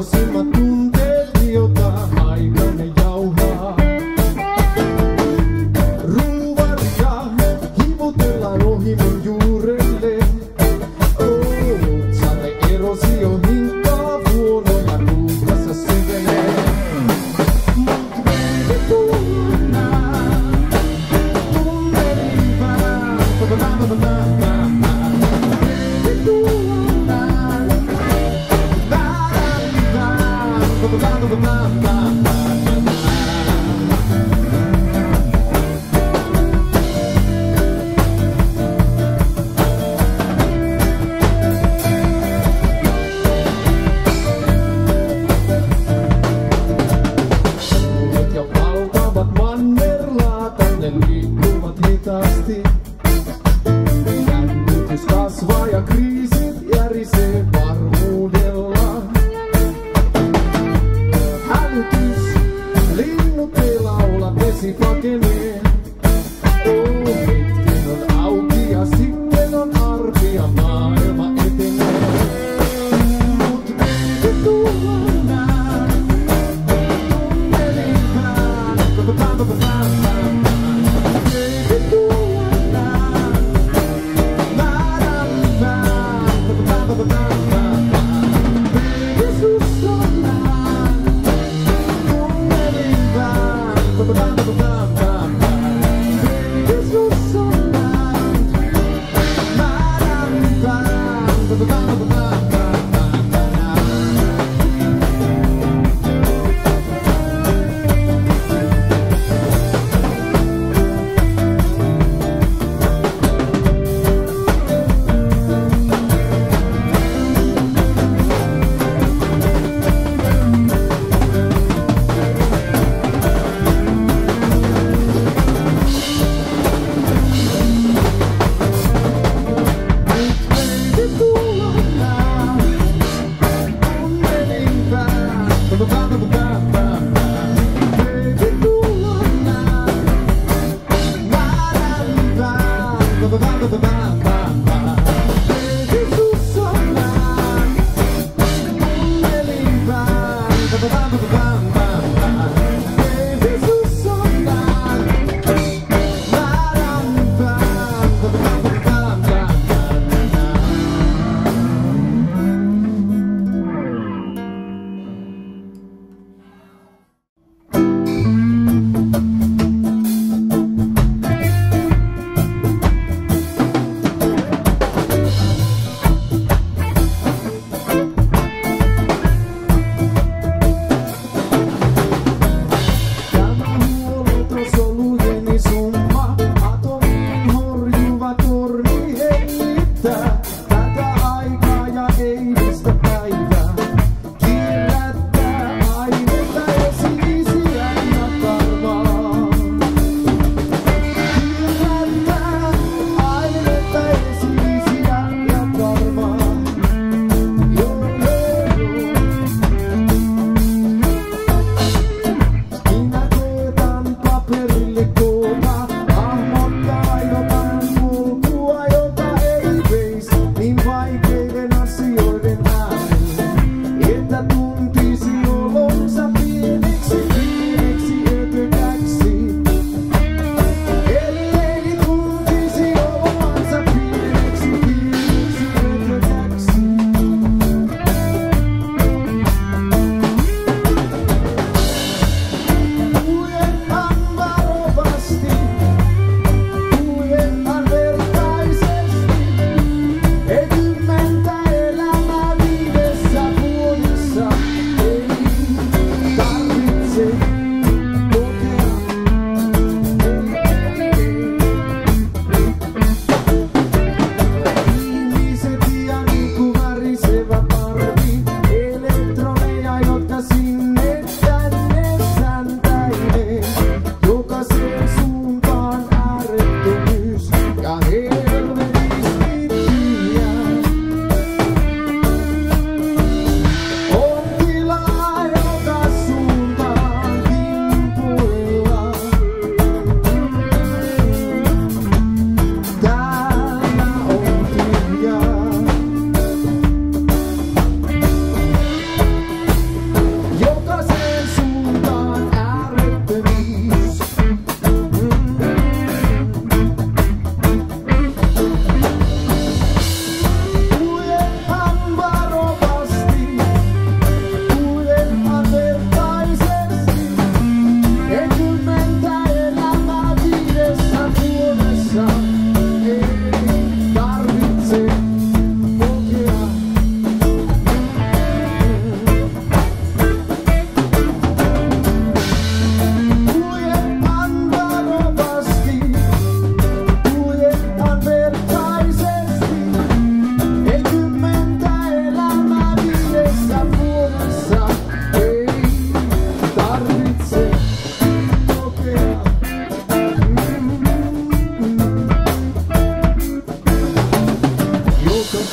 aproxima tu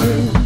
you.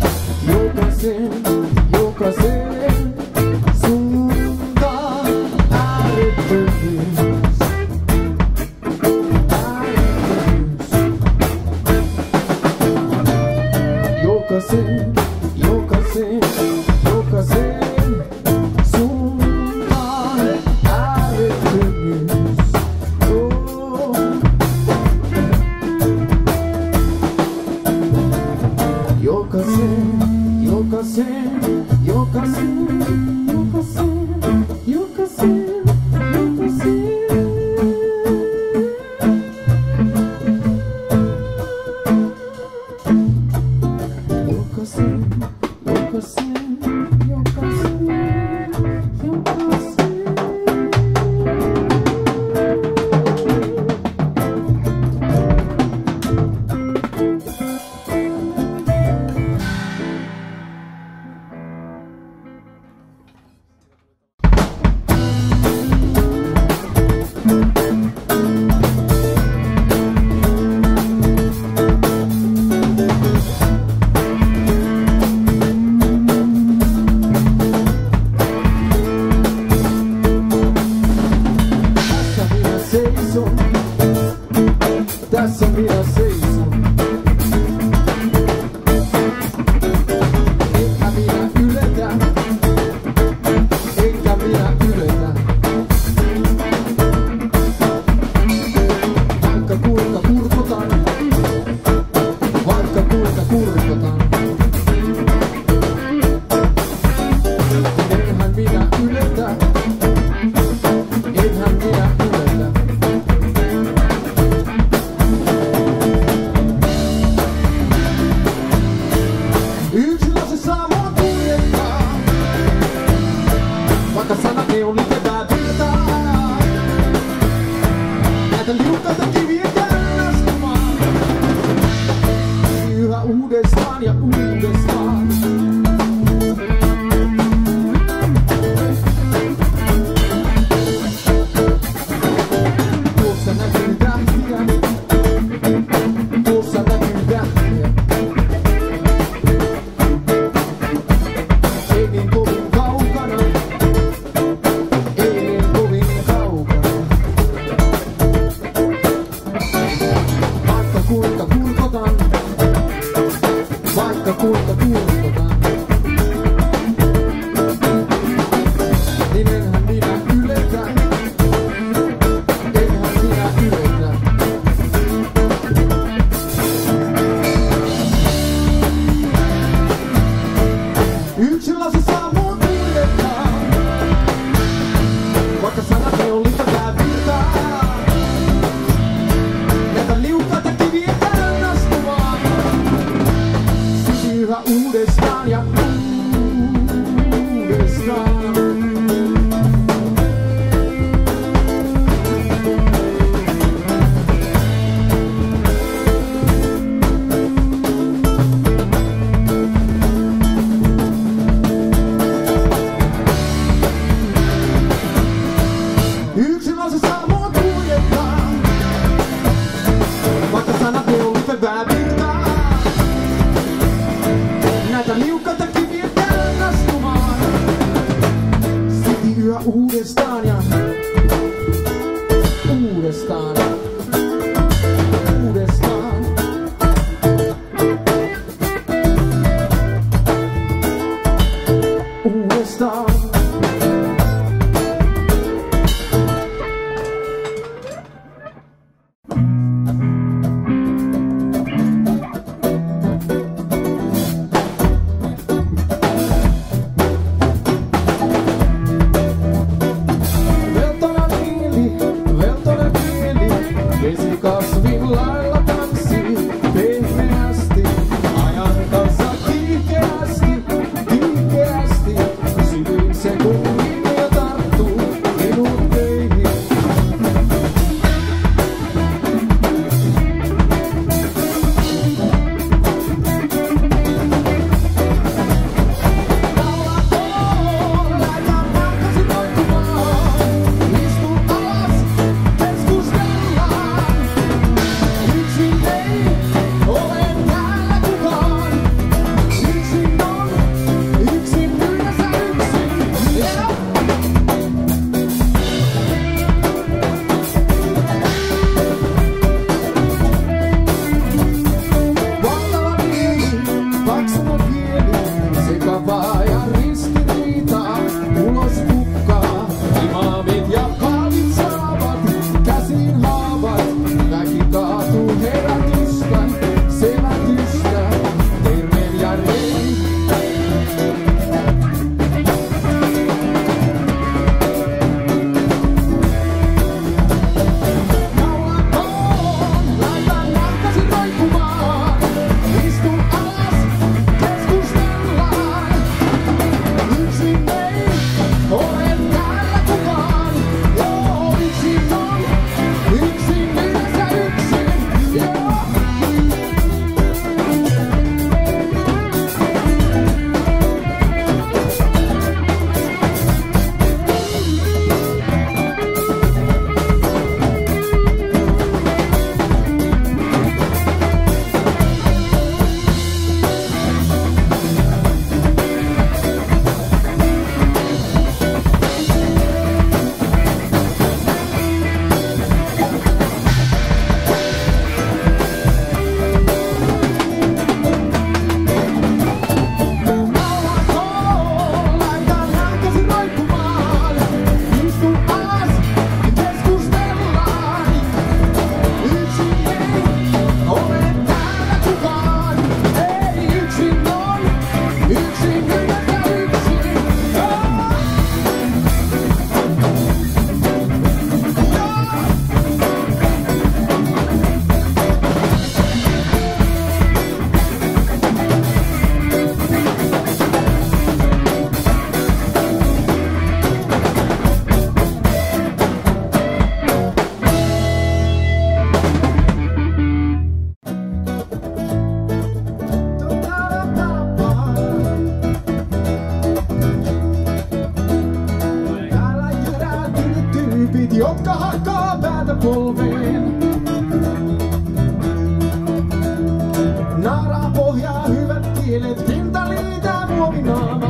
Naarapohjaa hyvät kielet, pinta liitää muovinaan.